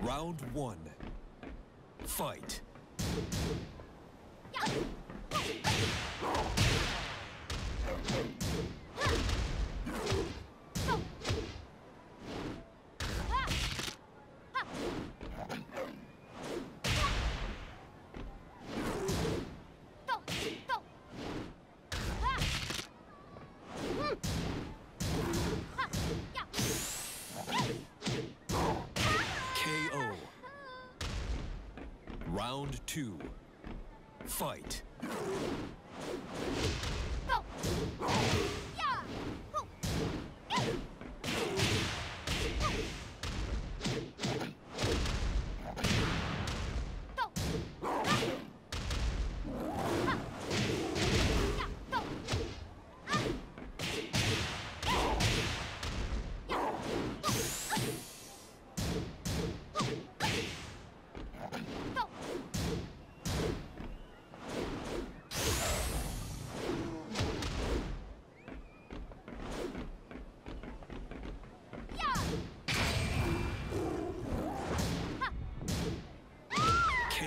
Round one. Fight. Round two. Fight. Oh.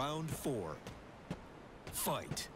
Round four. Fight.